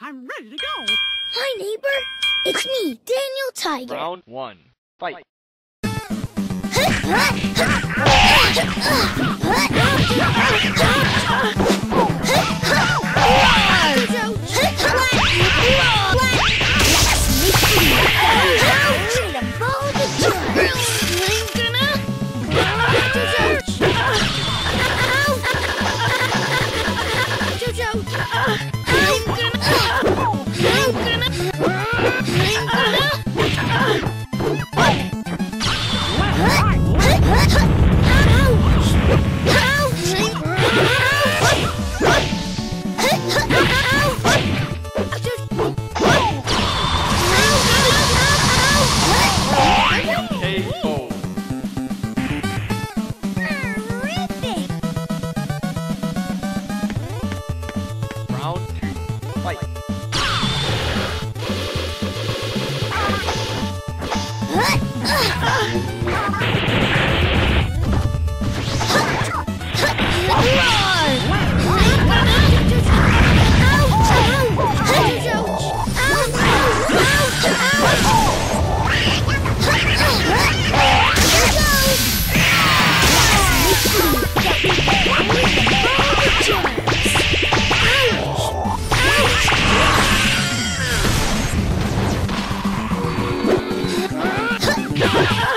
I'm ready to go. Hi, neighbor. It's me, Daniel Tiger. Round one. Fight. Yeah.